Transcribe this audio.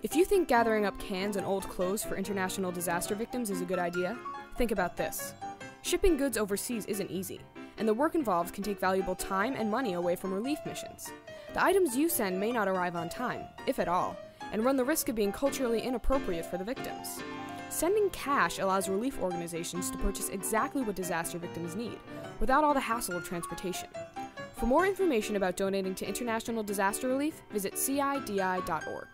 If you think gathering up cans and old clothes for international disaster victims is a good idea, think about this. Shipping goods overseas isn't easy, and the work involved can take valuable time and money away from relief missions. The items you send may not arrive on time, if at all, and run the risk of being culturally inappropriate for the victims. Sending cash allows relief organizations to purchase exactly what disaster victims need, without all the hassle of transportation. For more information about donating to international disaster relief, visit CIDI.org.